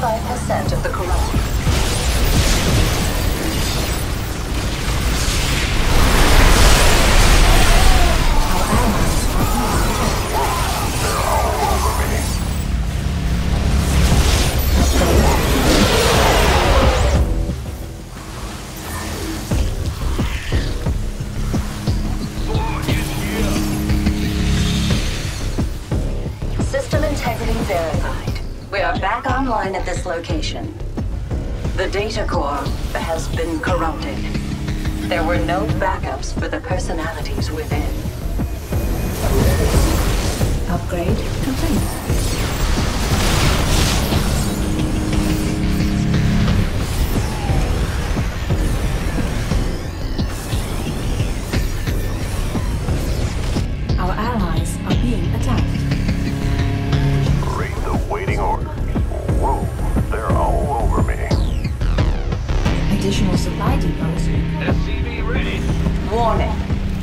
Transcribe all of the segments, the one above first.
95% of the corruption. At this location. The data core has been corrupted. There were no backups for the personalities within. Upgrade complete.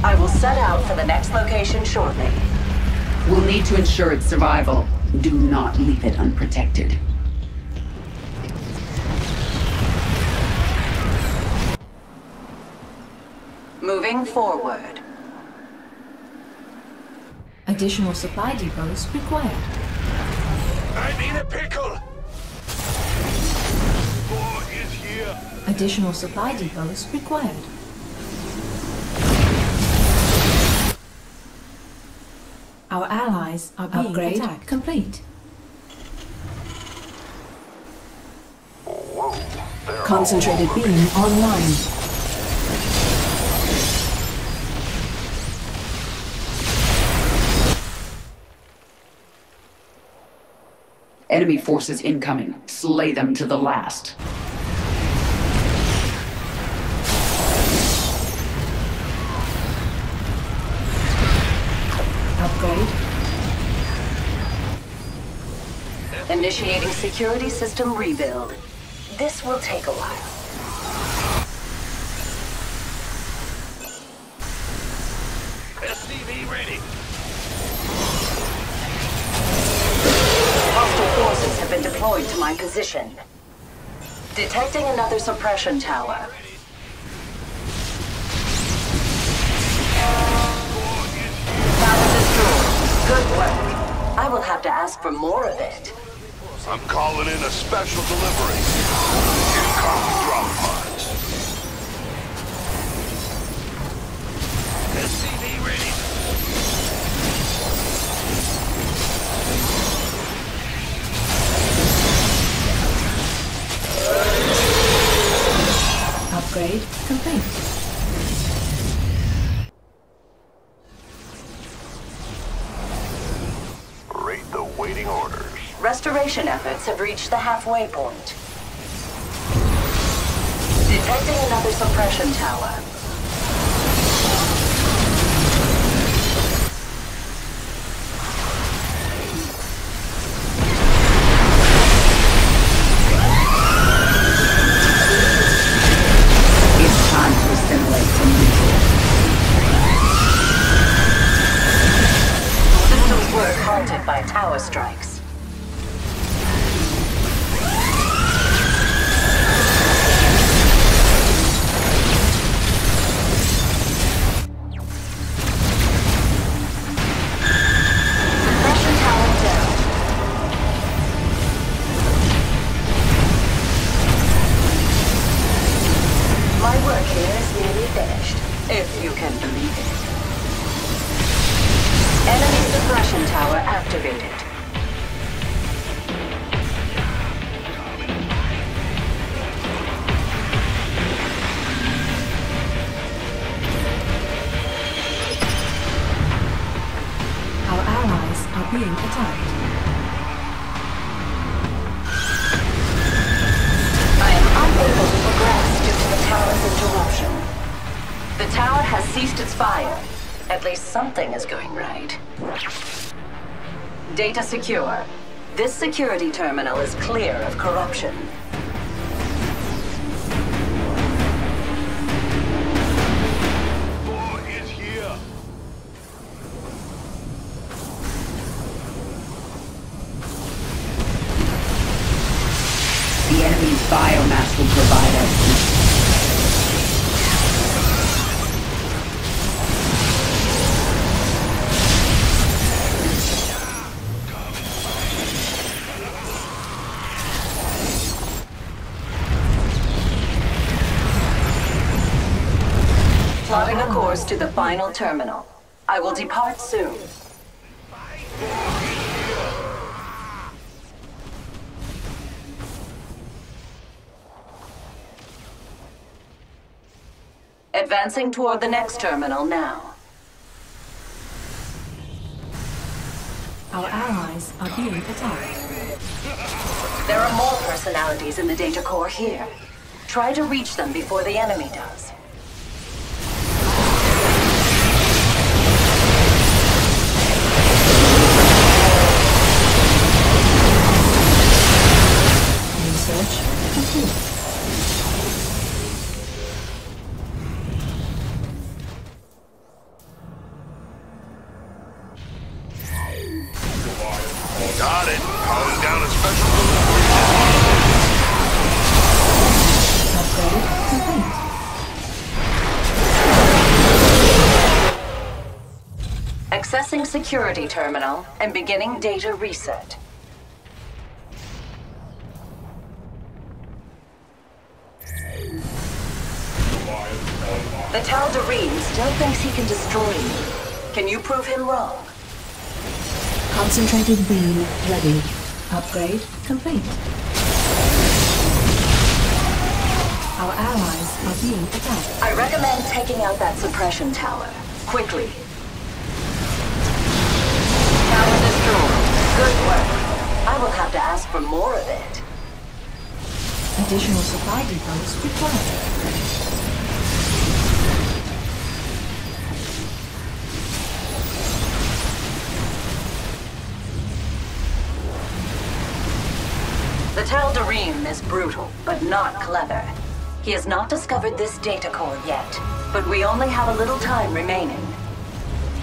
I will set out for the next location shortly. We'll need to ensure its survival. Do not leave it unprotected. Moving forward. Additional supply depots required. I'm in a pickle! War is here! Additional supply depots required. Allies are being Upgrade attacked. Complete. Whoa, Concentrated beam online. Enemy forces incoming. Slay them to the last. Initiating security system rebuild. This will take a while. SCV ready. Hostile forces have been deployed to my position. Detecting another suppression tower. Tower destroyed. Good work. I will have to ask for more of it. I'm calling in a special delivery. Here comes drop pods. SCV ready. Upgrade complete. Read the waiting orders. Restoration efforts have reached the halfway point. Detecting another suppression tower. Tower activated. Our allies are being attacked. I am unable to progress due to the tower's interruption. The tower has ceased its fire. At least something is going right. Data secure. This security terminal is clear of corruption. War is here! The enemy's biomass will provide us course to the final terminal. I will depart soon. Advancing toward the next terminal now. Our allies are being attacked. There are more personalities in the data core here. Try to reach them before the enemy does. Upgrade complete. Accessing security terminal and beginning data reset. The Tal'Darim still thinks he can destroy me. Can you prove him wrong? Concentrated beam ready. Upgrade complete. Our allies are being attacked. I recommend taking out that suppression tower. Quickly. Tower destroyed. Good work. I will have to ask for more of it. Additional supply depots required. The Tal'Darim is brutal, but not clever. He has not discovered this data core yet, but we only have a little time remaining.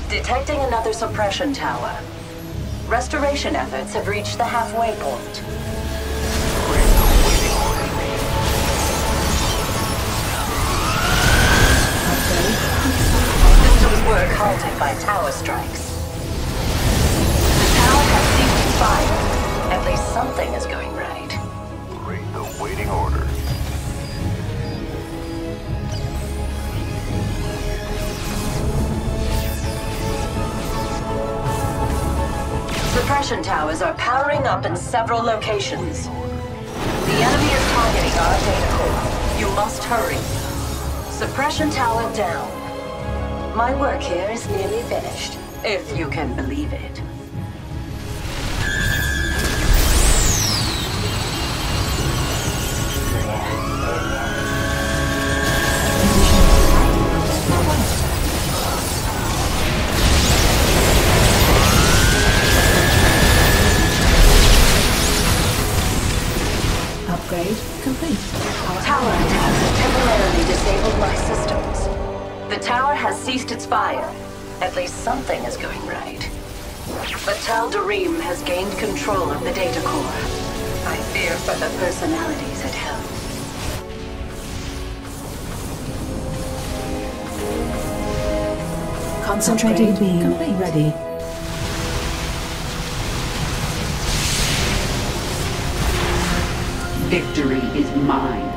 Detecting another suppression tower. Restoration efforts have reached the halfway point. Systems work halted by tower strikes. The tower has ceased its fire. At least something is going right. Towers are powering up in several locations. The enemy is targeting our data core. You must hurry. Suppression tower down. My work here is nearly finished, if you can believe it. Tower has ceased its fire. At least something is going right. But Tal'Darim has gained control of the data core. I fear for the personalities it held. Concentrated Upgrade beam complete. ready. Victory is mine.